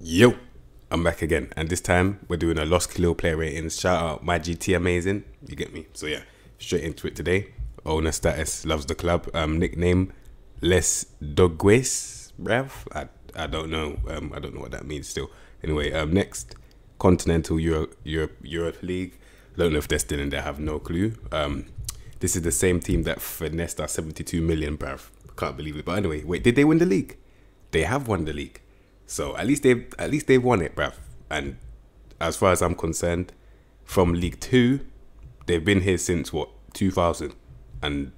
Yo, I'm back again, and this time we're doing a Losc Lille player ratings. Shout out my GT amazing, you get me. So yeah, straight into it today. Owner status loves the club. Um, nickname Les Dogues, bruv. I I don't know. Um, I don't know what that means still. Anyway, um, next Continental Europe Europe Europe League. I don't know if they're still in there. I have no clue. Um, this is the same team that finessed our 72 million, bruv. Can't believe it. But anyway, wait, did they win the league? They have won the league. So at least they've at least they've won it, bruv. And as far as I'm concerned, from League Two, they've been here since what 2000, and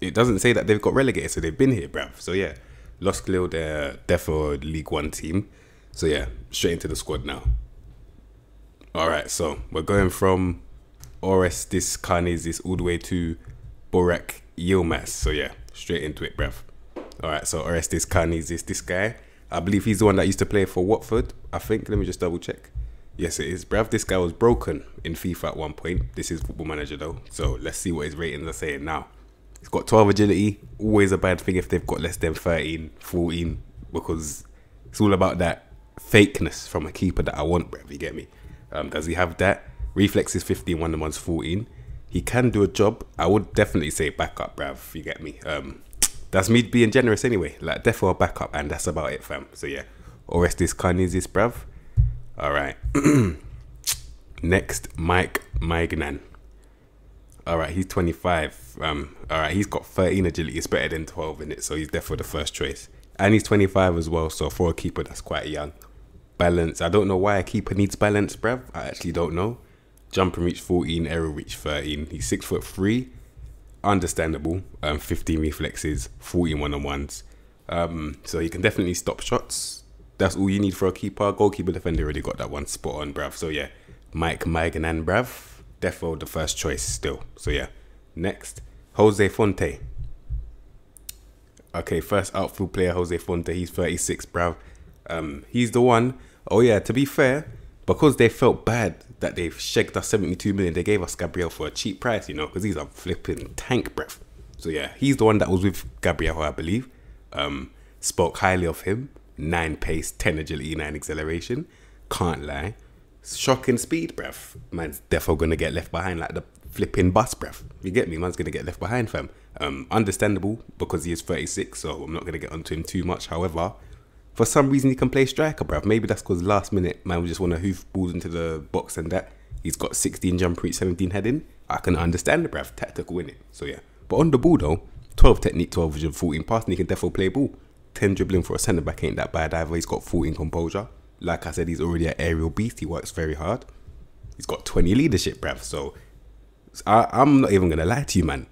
it doesn't say that they've got relegated, so they've been here, bruv. So yeah, Losc Lille, they're defo League One team. So yeah, straight into the squad now. All right, so we're going from Orestis Karnezis all the way to Burak Yilmaz. So yeah, straight into it, bruv. All right, so Orestis Karnezis, this guy I believe he's the one that used to play for Watford. I think. Let me just double check. Yes, it is. Bruv, this guy was broken in FIFA at one point. This is Football Manager though. So let's see what his ratings are saying now. He's got 12 agility. Always a bad thing if they've got less than 13, 14, because it's all about that fakeness from a keeper that I want, bruv. You get me? Um, does he have that? Reflex is 15, one of one's 14. He can do a job. I would definitely say backup, bruv. You get me? Um, that's me being generous anyway. Like a backup, and that's about it, fam. So yeah, Orestis Karnezis, bruv. All right. Next, Mike Maignan. All right, he's 25. Um, all right, he's got 13 agility. It's better than 12 in it, so he's definitely the first choice. And he's 25 as well, so for a keeper, that's quite young. Balance. I don't know why a keeper needs balance, bruv. I actually don't know. Jump reach 14, aerial reach 13. He's six foot three understandable. Um, 15 reflexes, 14 one on ones. Um, so he can definitely stop shots. That's all you need for a keeper. Goalkeeper defender already got that one spot on, bruv. So yeah, Mike Maignan, bruv. Defo the first choice still. So yeah. Next, Jose Fonte. Okay, first outfield player, Jose Fonte. He's 36, bruv. Um, he's the one. Oh yeah, to be fair, because they felt bad that they've shagged us 72 million, they gave us Gabriel for a cheap price, you know, because he's a flipping tank breath. So yeah, he's the one that was with Gabriel, I believe. Um, spoke highly of him. Nine pace, 10 agility, nine acceleration. Can't lie. Shocking speed, breath. Man's defo gonna get left behind like the flipping bus, breath. You get me? Man's gonna get left behind, fam. Um, understandable because he is 36, so I'm not gonna get onto him too much. However, for some reason he can play striker, bruv. Maybe that's because last minute man we just want to hoof balls into the box and that. He's got 16 jump reach, 17 heading. I can understand the bruv. Tactical in it. So yeah. But on the ball though, 12 technique, 12 vision, 14 passing, he can definitely play ball. 10 dribbling for a centre back ain't that bad either. He's got 14 composure. Like I said, he's already an aerial beast. He works very hard. He's got 20 leadership, bruv. So I, I'm not even gonna lie to you, man.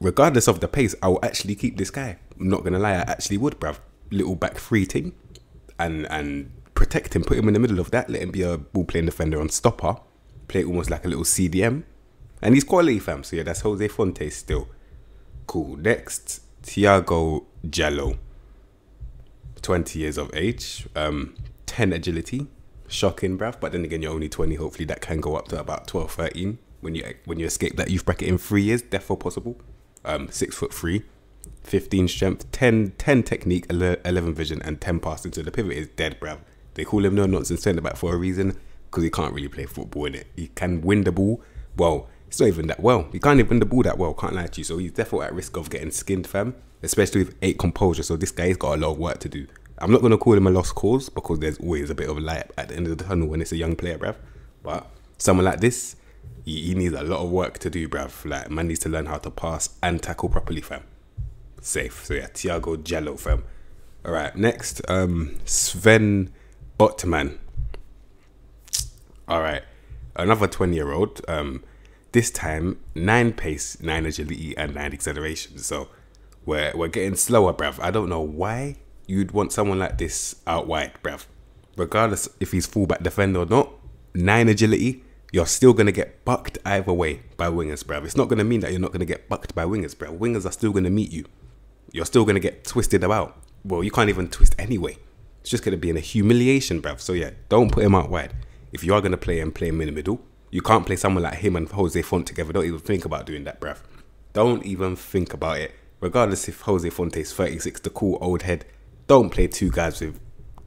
Regardless of the pace, I will actually keep this guy. I'm not gonna lie, I actually would, bruv little back three thing and and protect him, put him in the middle of that, let him be a ball playing defender on stopper, play almost like a little CDM. And he's quality fam. So yeah, that's Jose Fonte still. Cool. Next, Tiago Djalo. 20 years of age, um, 10 agility. Shocking, bruv. But then again, you're only 20. Hopefully that can go up to about 12, 13 when you when you escape that youth bracket in three years. Definitely possible. Um, six foot three. 15 strength, 10, 10 technique, 11 vision, and 10 passing. So the pivot is dead, bruv. They call him no nonsense centre back for a reason because he can't really play football in it. He can win the ball. Well, it's not even that well. He can't even win the ball that well, can't lie to you. So he's definitely at risk of getting skinned, fam, especially with eight composure. So this guy's got a lot of work to do. I'm not going to call him a lost cause because there's always a bit of light at the end of the tunnel when it's a young player, bruv. But someone like this, he, he needs a lot of work to do, bruv. Like, man needs to learn how to pass and tackle properly, fam safe. So yeah, Tiago Djalo fam. All right, next, um, Sven Botman. All right, another 20 year old. Um, this time, nine pace, nine agility, and nine acceleration. So we're, we're getting slower, bruv. I don't know why you'd want someone like this out wide, bruv. Regardless if he's fullback defender or not, nine agility, you're still going to get bucked either way by wingers, bruv. It's not going to mean that you're not going to get bucked by wingers, bruv. Wingers are still going to meet you you're still going to get twisted about. Well, you can't even twist anyway. It's just going to be in a humiliation, bruv. So yeah, don't put him out wide. If you are going to play him, play him in the middle. You can't play someone like him and Jose Fonte together. Don't even think about doing that, bruv. Don't even think about it. Regardless if Jose Fonte is 36, the cool old head, don't play two guys with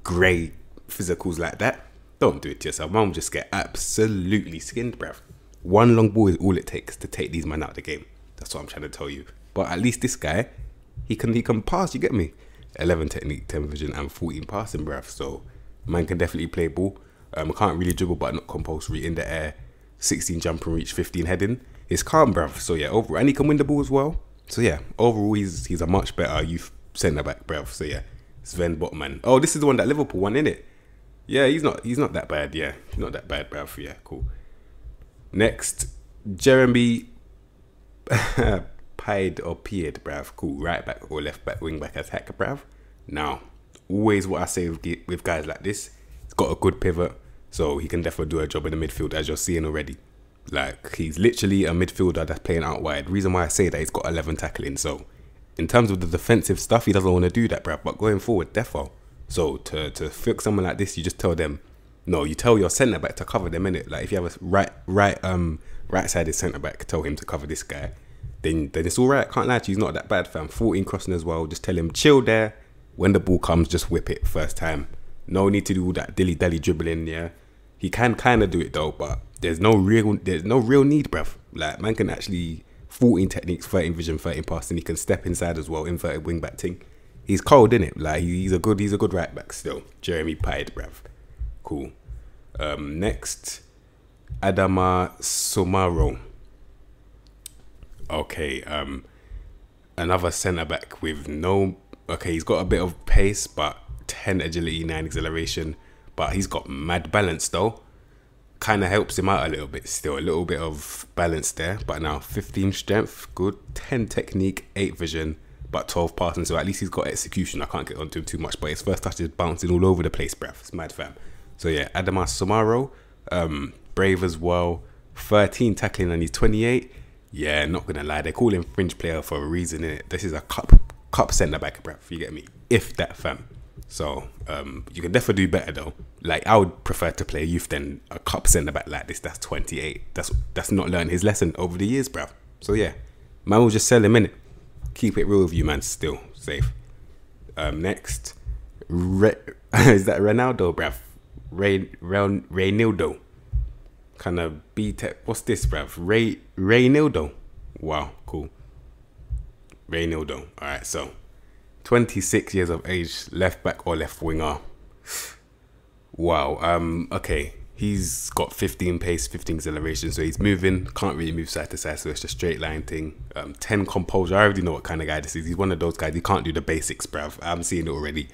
grey physicals like that, don't do it to yourself. Man will just get absolutely skinned, bruv. One long ball is all it takes to take these men out of the game. That's what I'm trying to tell you. But at least this guy, he can he can pass. You get me? 11 technique, 10 vision, and 14 passing, breath. So man can definitely play ball. Um, can't really dribble, but not compulsory in the air. 16 jump and reach, 15 heading. It's calm, bruv. So yeah, overall, and he can win the ball as well. So yeah, overall, he's he's a much better youth centre back, bruv. So yeah, Sven Botman. Oh, this is the one that Liverpool won, in it? Yeah, he's not he's not that bad. Yeah, he's not that bad, bruv. Yeah, cool. Next, Jeremy Pied or Pied, bruv. Cool. Right back or left back, wing back attack, bruv. Now, always what I say with, guys like this, he's got a good pivot, so he can definitely do a job in the midfield, as you're seeing already. Like, he's literally a midfielder that's playing out wide. Reason why I say that he's got 11 tackling, so in terms of the defensive stuff, he doesn't want to do that, bruv. But going forward, defo. So to to fix someone like this, you just tell them, no, you tell your centre back to cover them in it. Like if you have a right right um right sided centre back, tell him to cover this guy. Then then it's all right. Can't lie to you, he's not that bad, fam. 14 crossing as well. Just tell him chill there. When the ball comes, just whip it first time. No need to do all that dilly dally dribbling. Yeah, he can kind of do it though, but there's no real there's no real need, bruv. Like man can actually 14 techniques, 13 vision, 13 passing. He can step inside as well, inverted wing back thing he's cold in it. Like he's a good he's a good right back still. Jeremy Pied, bruv. Cool. Um, next, Adama Soumaoro. Okay, um, another centre back with no. Okay, he's got a bit of pace, but ten agility, nine acceleration, but he's got mad balance though. Kind of helps him out a little bit still, a little bit of balance there. But now 15 strength, good, 10 technique, 8 vision, but 12 passing. So at least he's got execution. I can't get onto him too much, but his first touch is bouncing all over the place, bruv. It's mad, fam. So yeah, Adamas Soumaoro, um, brave as well. 13 tackling and he's 28. Yeah, not gonna lie, they call him fringe player for a reason. Innit? This is a cup cup centre back, bruv. You get me? If that, fam. So um, you can definitely do better though. Like I would prefer to play youth than a cup centre back like this. That's 28. That's that's not learned his lesson over the years, bruv. So yeah, man will just sell him in it keep it real with you, man. Still safe. Um, next, Re- is that Ronaldo, bruv? Ray, Ray, Reinildo. Kind of B tech. What's this, bruv? Ray, Reinildo. Wow, cool. Ray Reinildo. All right, so 26 years of age, left back or left winger. Wow. Um. Okay he's got 15 pace, 15 acceleration, so he's moving, can't really move side to side, so it's a straight line thing. Um, 10 composure, I already know what kind of guy this is. He's one of those guys, he can't do the basics, bruv. I'm seeing it already.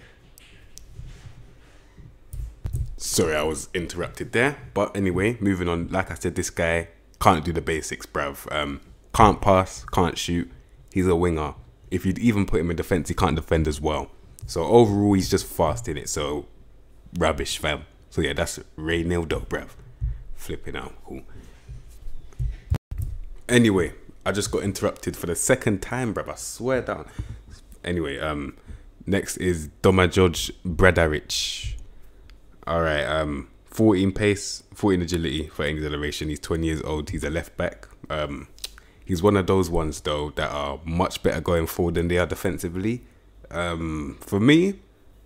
Sorry, I was interrupted there. But anyway, moving on. Like I said, this guy can't do the basics, bruv. Um, can't pass, can't shoot. He's a winger. If you'd even put him in defense, he can't defend as well. So overall, he's just fast in it. So rubbish, fam. So yeah, that's Reinildo, bruv. Flipping out. Cool. Anyway, I just got interrupted for the second time, bruv. I swear down. Anyway, um, next is Domagoj Bradaric. Alright, um, 14 pace, 14 agility for acceleration. He's 20 years old. He's a left back. Um, he's one of those ones though that are much better going forward than they are defensively. Um, for me,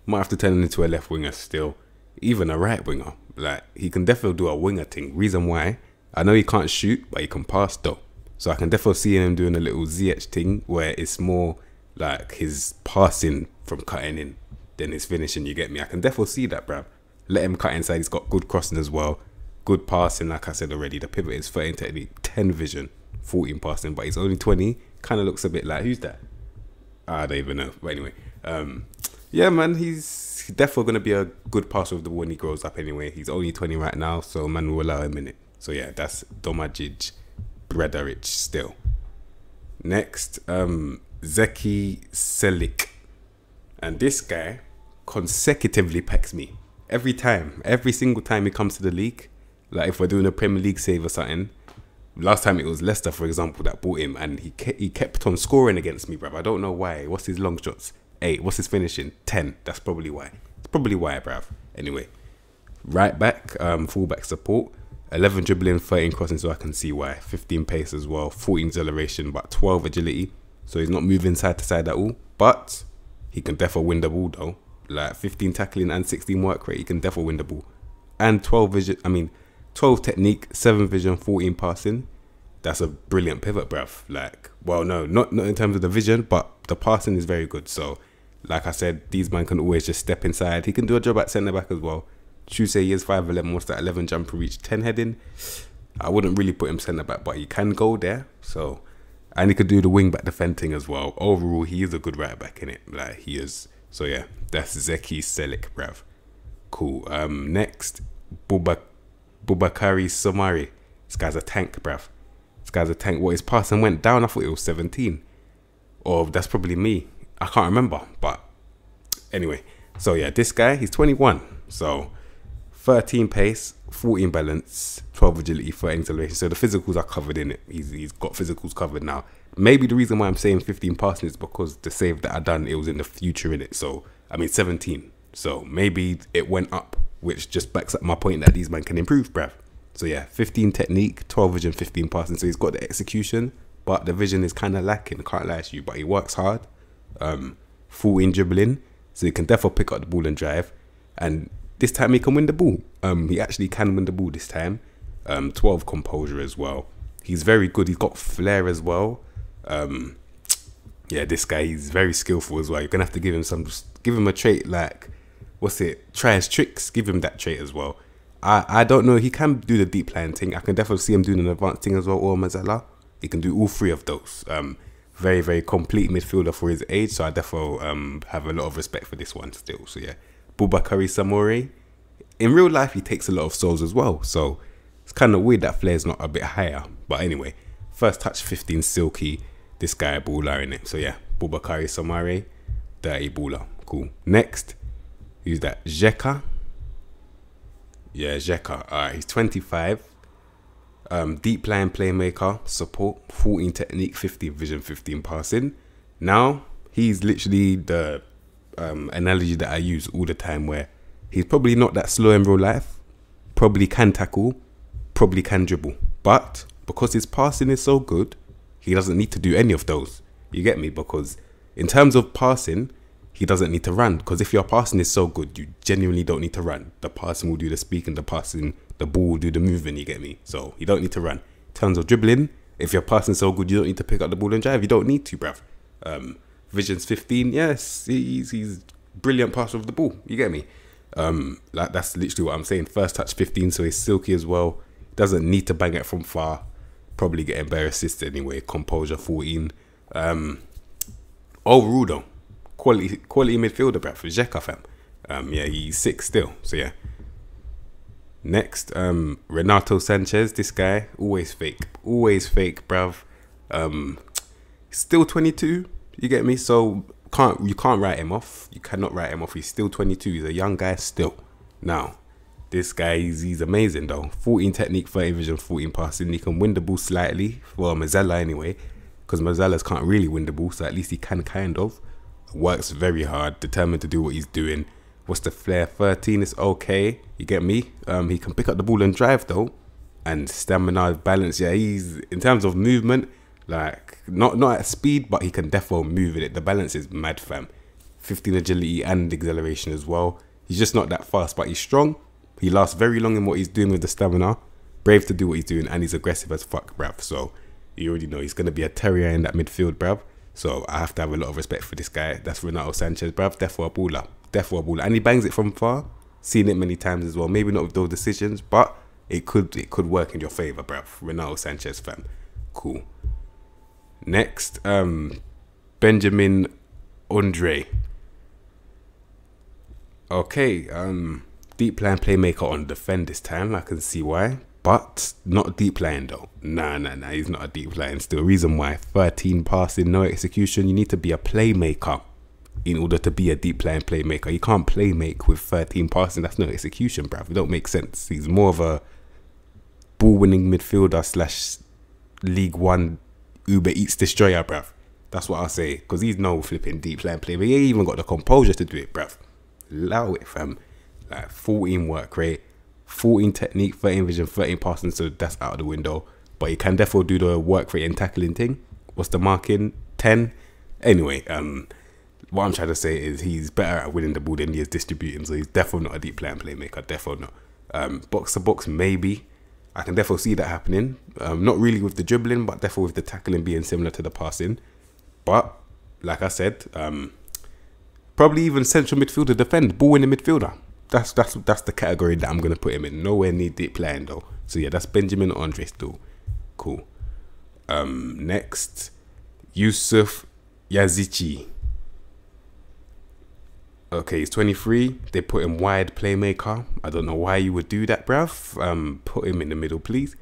might have to turn into a left winger still even a right winger. Like he can definitely do a winger thing. Reason why I know he can't shoot, but he can pass though. So I can definitely see him doing a little ZH thing where it's more like his passing from cutting in than his finishing. You get me? I can definitely see that, bruv. Let him cut inside. He's got good crossing as well. Good passing, like I said already. The pivot is 13 technique, 10 vision, 14 passing, but he's only 20. Kind of looks a bit like who's that? I don't even know. But anyway, um, yeah, man, he's definitely going to be a good passer of the when he grows up anyway. He's only 20 right now, so man will allow him in it. So yeah, that's Domagoj Bradaric still. Next, um, Zeki Celik. And this guy consecutively pecks me. Every time, every single time he comes to the league, like if we're doing a Premier League save or something, last time it was Leicester, for example, that bought him, and he ke- he kept on scoring against me, bruv. I don't know why. What's his long shots? Eight. What's his finishing? Ten. That's probably why. It's probably why, bruv. Anyway, right back, um, fullback support. 11 dribbling, 13 crossing, so I can see why. 15 pace as well, 14 acceleration, but 12 agility. So he's not moving side to side at all. But he can definitely win the ball though. Like 15 tackling and 16 work rate, he can definitely win the ball. And 12 vision, I mean, 12 technique, 7 vision, 14 passing. That's a brilliant pivot, bruv. Like, well, no, not not in terms of the vision, but the passing is very good. So, like I said, these man can always just step inside. He can do a job at centre back as well. Tuesday, he is 5'11, what's that, 11 jumper reach, 10 heading. I wouldn't really put him centre back, but he can go there. So, and he could do the wing back defending as well. Overall, he is a good right back in it. Like he is. So yeah, that's Zeki Celik, bruv. Cool. Um, next, Buba, Boubakary Soumaré. This guy's a tank, bruv. This guy's a tank. What his passing went down? I thought it was 17. Or that's probably me. I can't remember. But anyway, so yeah, this guy, he's 21. So 13 pace, 14 balance, 12 agility, 13 acceleration. So the physicals are covered in it. He's, he's got physicals covered now. Maybe the reason why I'm saying 15 passing is because the save that I done, it was in the future in it. So, I mean, 17. So maybe it went up, which just backs up my point that these men can improve, bruv. So yeah, 15 technique, 12 vision, 15 passing. So he's got the execution, but the vision is kind of lacking. Can't lie to you, but he works hard. Um, full in dribbling, so he can definitely pick up the ball and drive. And this time he can win the ball. Um, he actually can win the ball this time. Um, 12 composure as well. He's very good. He's got flair as well. Um, yeah, this guy he's very skillful as well. You're gonna have to give him some, give him a trait like, what's it? Try his tricks. Give him that trait as well. I I don't know. He can do the deep line thing. I can definitely see him doing an advanced thing as well. Or Mezzala. He can do all three of those. Um, very very complete midfielder for his age. So I definitely um have a lot of respect for this one still. So yeah, Boubakary Soumaré. In real life, he takes a lot of souls as well. So it's kind of weird that Flair's not a bit higher. But anyway, first touch 15 silky this guy a baller in it. So yeah, Boubakary Soumaré, dirty baller. Cool. Next, who's that? Xeka. Yeah, Xeka. Alright, he's 25. Um, deep line playmaker, support, 14 technique, 15 vision, 15 passing. Now, he's literally the um, analogy that I use all the time where he's probably not that slow in real life, probably can tackle, probably can dribble. But because his passing is so good, he doesn't need to do any of those. You get me? Because in terms of passing, he doesn't need to run. Because if your passing is so good, you genuinely don't need to run. The passing will do the speaking, the passing, the ball will do the moving. You get me? So you don't need to run. In terms of dribbling, if your passing is so good, you don't need to pick up the ball and drive. You don't need to, bruv. Um, Vision's 15, yes, he's he's brilliant passer of the ball. You get me? Um, like that's literally what I'm saying. First touch 15, so he's silky as well. Doesn't need to bang it from far probably better assists anyway. Composure 14. Um, overall though, quality quality midfielder, bruv, for Xeka fam. Um, yeah, he's six still. So yeah. Next, um, Renato Sanches. This guy always fake, always fake, bruv. Um, still 22. You get me? So can't you can't write him off. You cannot write him off. He's still 22. He's a young guy still. Now, this guy, he's, he's amazing though. 14 technique, 30 vision, 14 passing. He can win the ball slightly. Well, Mezzala anyway. Because Mezzalas can't really win the ball, so at least he can kind of. Works very hard, determined to do what he's doing. What's the flair? 13 is okay. You get me? Um, he can pick up the ball and drive though. And stamina, balance, yeah, he's in terms of movement, like not not at speed, but he can definitely move it. The balance is mad fam. 15 agility and acceleration as well. He's just not that fast, but he's strong he lasts very long in what he's doing with the stamina. Brave to do what he's doing, and he's aggressive as fuck, bruv. So you already know he's gonna be a terrier in that midfield, bruv. So I have to have a lot of respect for this guy. That's Renato Sanches, bruv. Therefore a baller. Therefore a baller. And he bangs it from far. Seen it many times as well. Maybe not with those decisions, but it could it could work in your favor, bruv. Renato Sanches fam. Cool. Next, um Benjamin Andre. Okay, um deep line playmaker on defend this time. I can see why. But not deep line though. Nah, nah, nah. He's not a deep line still. Reason why 13 passing, no execution. You need to be a playmaker in order to be a deep line playmaker. You can't play make with 13 passing. That's no execution, bruv. It don't make sense. He's more of a ball winning midfielder slash League One Uber Eats destroyer, bruv. That's what I say. Because he's no flipping deep line player. He ain't even got the composure to do it, bruv. Allow it, fam like 14 work rate, 14 technique, 13 vision, 13 passing. So that's out of the window. But he can definitely do the work rate and tackling thing. What's the marking? 10. Anyway, um, what I'm trying to say is he's better at winning the ball than he is distributing. So he's definitely not a deep and playmaker. Definitely not. Um, box to box, maybe. I can definitely see that happening. Um, not really with the dribbling, but definitely with the tackling being similar to the passing. But like I said, um, probably even central midfielder defend, ball in the midfielder. That's that's that's the category that I'm gonna put him in. Nowhere near deep playing though. So yeah, that's Benjamin Andre still. Cool. Um, next, Yusuf Yazici. Okay, he's 23. They put him wide playmaker. I don't know why you would do that, bruv. Um, put him in the middle, please.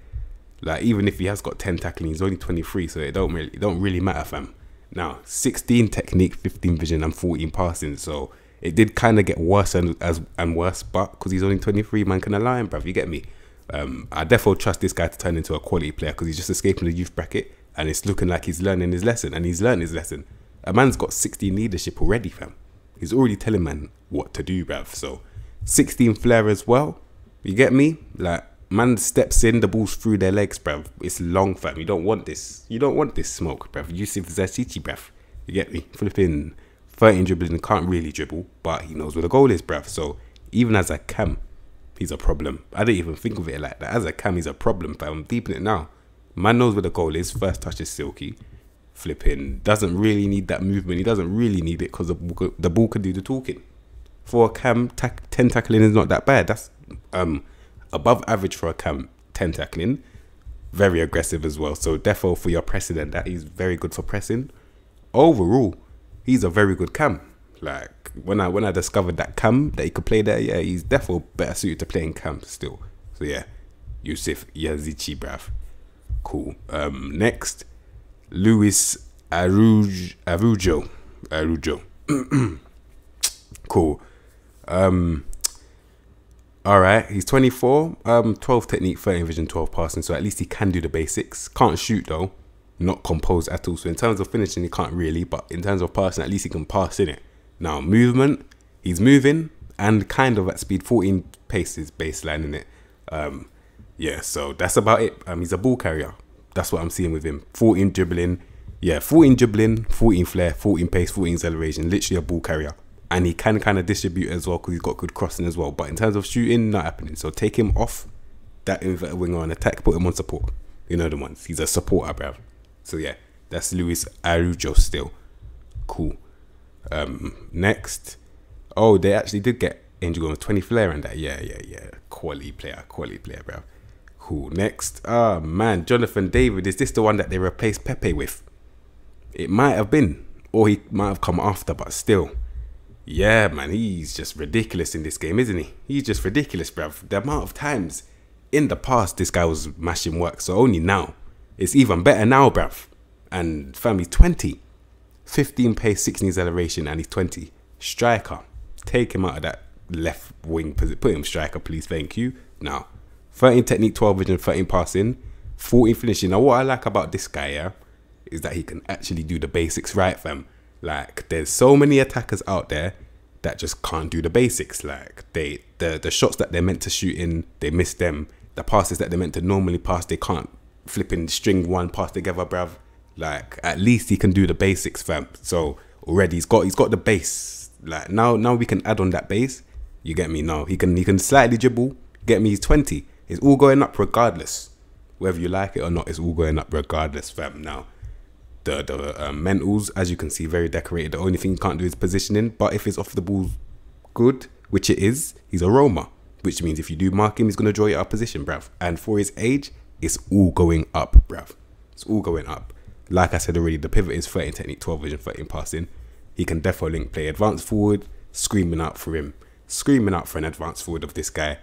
Like even if he has got 10 tackling, he's only 23, so it don't really it don't really matter, fam. Now, 16 technique, 15 vision, and 14 passing. So it did kind of get worse and as and worse, but because he's only 23, man can him, bruv. You get me? Um, I definitely trust this guy to turn into a quality player because he's just escaping the youth bracket and it's looking like he's learning his lesson, and he's learned his lesson. A man's got 16 leadership already, fam. He's already telling man what to do, bruv. So 16 flair as well. You get me? Like man steps in, the ball's through their legs, bruv. It's long, fam. You don't want this. You don't want this smoke, bruv. Yusuf Yazici, bruv. You get me? Flipping 13 dribbling, can't really dribble, but he knows where the goal is, bruv. So even as a cam, he's a problem. I didn't even think of it like that. As a cam, he's a problem, fam. I'm deep in it now. Man knows where the goal is. First touch is silky flipping doesn't really need that movement. He doesn't really need it because the, ball, the ball can do the talking. For a cam, 10 tackling is not that bad. That's um, above average for a cam, 10 tackling. Very aggressive as well. So, therefore, for your precedent, that he's very good for pressing. Overall, he's a very good cam. Like when I when I discovered that cam that he could play there, yeah, he's definitely better suited to playing cam still. So yeah, Yusuf Yazici, bruv. Cool. Um, next, Luis Arujo. Arujo. Cool. Um, all right, he's 24. Um, 12 technique, 13 vision, 12 passing. So at least he can do the basics. Can't shoot though. Not composed at all. So in terms of finishing, he can't really. But in terms of passing, at least he can pass in it. Now movement, he's moving and kind of at speed. 14 paces baseline in it. Um, yeah. So that's about it. Um, he's a ball carrier. That's what I'm seeing with him. 14 dribbling. Yeah, 14 dribbling, 14 flair, 14 pace, 14 acceleration. Literally a ball carrier. And he can kind of distribute as well because he's got good crossing as well. But in terms of shooting, not happening. So take him off that inverted winger on attack, put him on support. You know the ones. He's a supporter, bruv. So yeah, that's Luis Arujo still. Cool. Um, next. Oh, they actually did get Angel Gomes 20 flair and that. Yeah, yeah, yeah. Quality player, quality player, bruv. Cool. Next, ah oh, man, Jonathan David. Is this the one that they replaced Pepe with? It might have been, or he might have come after, but still. Yeah, man, he's just ridiculous in this game, isn't he? He's just ridiculous, bruv. The amount of times in the past this guy was mashing work, so only now. It's even better now, bruv. And fam, he's 20. 15 pace, 16 acceleration, and he's 20. Striker. Take him out of that left wing position. Put him striker, please. Thank you. Now, 13 technique, 12 vision, 13 passing, 14 finishing. Now, what I like about this guy, yeah, is that he can actually do the basics right, fam. Like, there's so many attackers out there that just can't do the basics. Like, they the the shots that they're meant to shoot in, they miss them. The passes that they're meant to normally pass, they can't flipping string one pass together, bruv. Like, at least he can do the basics, fam. So already he's got he's got the base. Like now now we can add on that base. You get me? Now he can he can slightly dribble. Get me? He's 20. It's all going up regardless. Whether you like it or not, it's all going up regardless, fam. Now, the the uh, mentals, as you can see, very decorated. The only thing you can't do is positioning. But if it's off the ball good, which it is, he's a Roma. Which means if you do mark him, he's going to draw you out of position, bruv. And for his age, it's all going up, bruv. It's all going up. Like I said already, the pivot is 13 technique, 12 vision, 13 passing. He can definitely link play advanced forward, screaming out for him. Screaming out for an advanced forward of this guy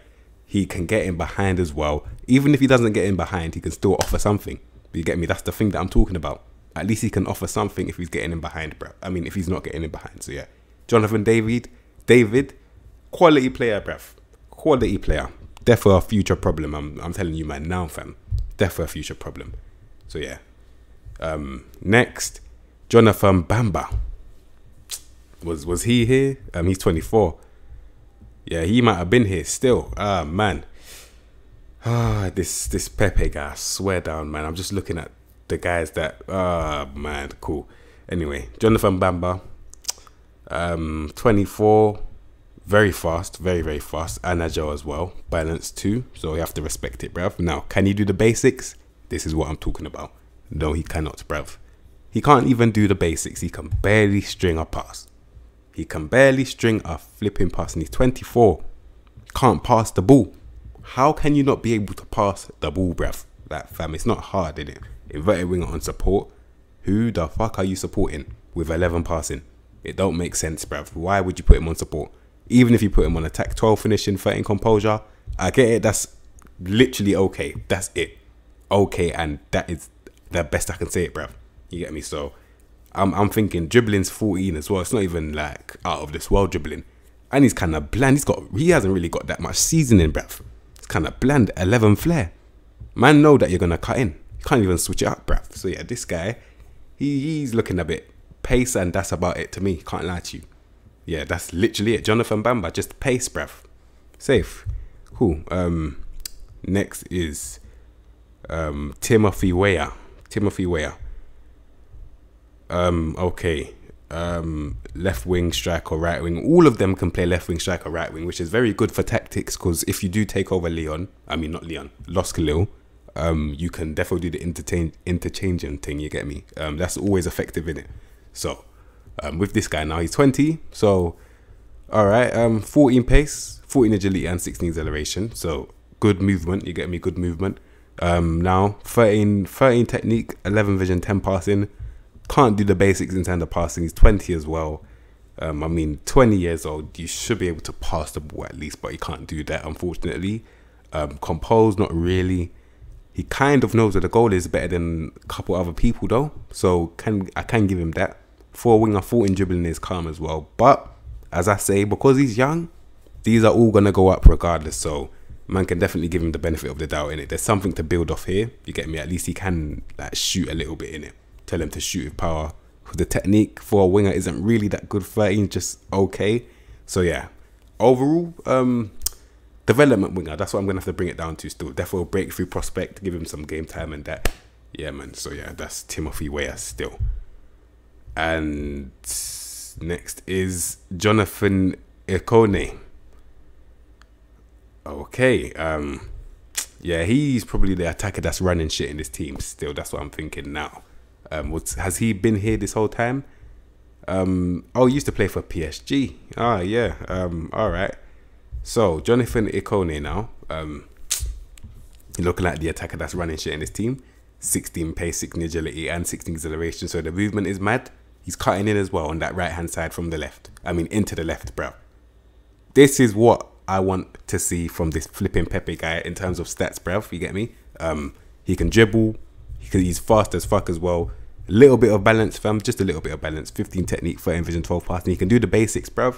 he can get in behind as well. Even if he doesn't get in behind, he can still offer something. You get me? That's the thing that I'm talking about. At least he can offer something if he's getting in behind, bro. I mean, if he's not getting in behind. So yeah, Jonathan David, David, quality player, bruv. Quality player. Definitely a future problem. I'm, I'm telling you, man, now, fam. Definitely a future problem. So yeah. Um, next, Jonathan Bamba. Was was he here? Um, he's 24. Yeah, he might have been here still. Ah, man. Ah, this this Pepe guy, I swear down, man. I'm just looking at the guys that ah man, cool. Anyway, Jonathan Bamba. Um, 24, very fast, very, very fast, and agile as well. Balance too, so you have to respect it, bruv. Now, can he do the basics? This is what I'm talking about. No, he cannot, bruv. He can't even do the basics. He can barely string a pass. He can barely string a flipping pass, and he's 24. Can't pass the ball. How can you not be able to pass the ball, bruv? That fam, it's not hard, is it? Inverted winger on support. Who the fuck are you supporting with 11 passing? It don't make sense, bruv. Why would you put him on support? Even if you put him on attack 12 finishing, 13 composure, I get it. That's literally okay. That's it. Okay, and that is the best I can say it, bruv. You get me? So I'm, I'm thinking dribbling's 14 as well. It's not even like out of this world dribbling. And he's kind of bland. He's got he hasn't really got that much seasoning, bruv. It's kind of bland. 11 flair. Man know that you're gonna cut in. You can't even switch it up, bruv. So yeah, this guy, he, he's looking a bit pace and that's about it to me. Can't lie to you. Yeah, that's literally it. Jonathan Bamba, just pace, bruv. Safe. Cool. Um, next is um, Timothy Weah. Timothy Weah. Um, okay. Um, left wing, striker, right wing. All of them can play left wing, striker, right wing, which is very good for tactics because if you do take over Leon, I mean, not Leon, Losc Lille, um, you can definitely do the interchange, interchanging thing, you get me? Um, that's always effective in it. So, um, with this guy now. He's 20, so all right. Um, 14 pace, 14 agility, and 16 acceleration. So good movement. You get me? Good movement. Um, now 13, 13 technique, 11 vision, 10 passing. Can't do the basics in terms of passing. He's 20 as well. Um, I mean, 20 years old, you should be able to pass the ball at least, but he can't do that, unfortunately. Um, compose, not really. He kind of knows where the goal is better than a couple other people, though. So can I can give him that for a winger, 14 dribbling is calm as well. But as I say, because he's young, these are all gonna go up regardless. So man can definitely give him the benefit of the doubt in it. There's something to build off here. You get me? At least he can like shoot a little bit in it. Tell him to shoot with power. The technique for a winger isn't really that good. 13, just okay. So yeah, overall, um, development winger. That's what I'm gonna have to bring it down to. Still, therefore, breakthrough prospect. Give him some game time and that. Yeah, man. So yeah, that's Timothy Weah still. And next is Jonathan Ikone. Okay, um, yeah, he's probably the attacker that's running shit in this team still. That's what I'm thinking now. Um, has he been here this whole time? Um, oh, he used to play for PSG. Ah, yeah. Um, all right. So Jonathan Ikone now. Um, looking like the attacker that's running shit in this team. 16 pace, 16 agility, and 16 acceleration. So the movement is mad. He's cutting in as well on that right hand side from the left. I mean, into the left, bro. This is what I want to see from this flipping Pepe guy in terms of stats, bro. You get me? Um, he can dribble. Can, he's fast as fuck as well. A little bit of balance, fam. Just a little bit of balance. 15 technique, 13 vision, 12 passing. He can do the basics, bro.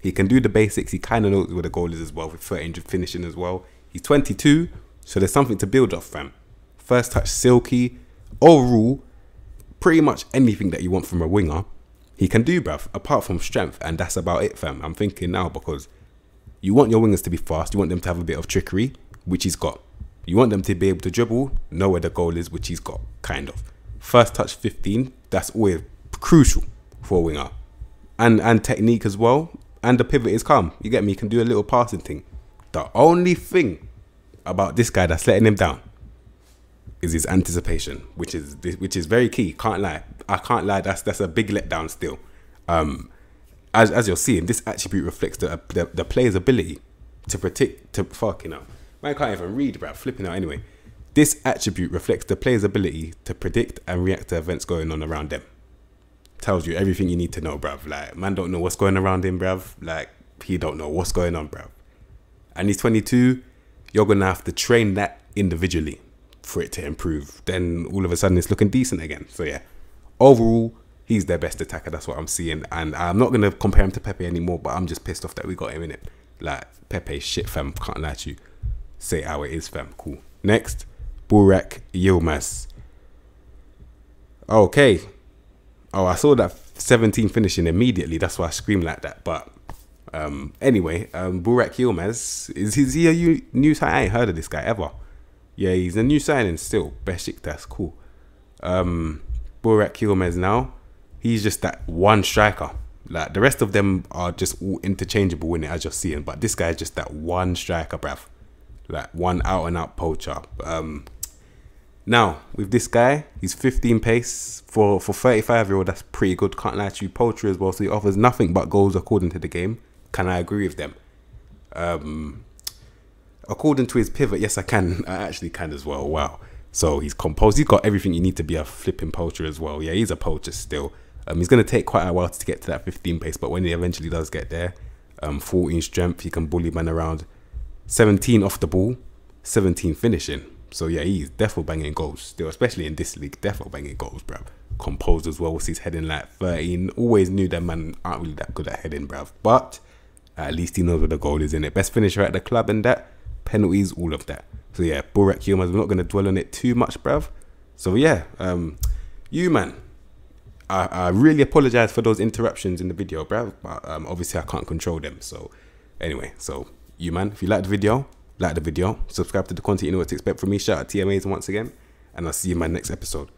He can do the basics. He kind of knows where the goal is as well with 13 finishing as well. He's 22, so there's something to build off, fam. First touch, silky. Overall, pretty much anything that you want from a winger, he can do, bruv, apart from strength. And that's about it, fam. I'm thinking now because you want your wingers to be fast, you want them to have a bit of trickery, which he's got. You want them to be able to dribble, know where the goal is, which he's got, kind of. First touch 15, that's always crucial for a winger. And and technique as well. And the pivot is calm. You get me? He can do a little passing thing. The only thing about this guy that's letting him down is his anticipation, which is which is very key. Can't lie, I can't lie. That's that's a big letdown still. Um, as as you're seeing, this attribute reflects the the, the player's ability to predict to fucking know. Man can't even read, about Flipping out anyway. This attribute reflects the player's ability to predict and react to events going on around them. Tells you everything you need to know, bruv. Like, man don't know what's going around him, bruv. Like, he don't know what's going on, bruv. And he's 22. You're gonna have to train that individually for it to improve. Then all of a sudden it's looking decent again. So yeah, overall he's their best attacker. That's what I'm seeing, and I'm not gonna compare him to Pepe anymore. But I'm just pissed off that we got him in it. Like Pepe shit, fam. Can't lie to you. Say how it is, fam. Cool. Next, Burak Yilmaz. Okay. Oh, I saw that 17 finishing immediately. That's why I screamed like that. But um, anyway, um, Burak Yilmaz is, is he a new sign? I ain't heard of this guy ever. Yeah, he's a new signing still. That's cool. Um, Burak Yilmaz now, he's just that one striker. Like the rest of them are just all interchangeable in it as you're seeing, but this guy is just that one striker, bruv. Like one out and out poacher. Um, now with this guy, he's 15 pace for for 35 year old. That's pretty good. Can't lie to you, poacher as well. So he offers nothing but goals according to the game. Can I agree with them? Um, according to his pivot, yes, I can. I actually can as well. Wow. So he's composed. He's got everything you need to be a flipping poacher as well. Yeah, he's a poacher still. Um, he's going to take quite a while to get to that 15 pace, but when he eventually does get there, um, 14 strength, he can bully man around. 17 off the ball, 17 finishing. So yeah, he's definitely banging goals still, especially in this league. Definitely banging goals, bruv. Composed as well. What's his heading like 13? Always knew that man aren't really that good at heading, bruv. But at least he knows where the goal is in it. Best finisher at the club and that. Penalties, all of that. So yeah, Burak Yilmaz, we're not going to dwell on it too much, bruv. So yeah, um, you man, I, I really apologize for those interruptions in the video, bruv. But um, obviously I can't control them. So anyway, so you man, if you like the video, like the video, subscribe to the content you know what to expect from me. Shout out TMAs once again, and I'll see you in my next episode.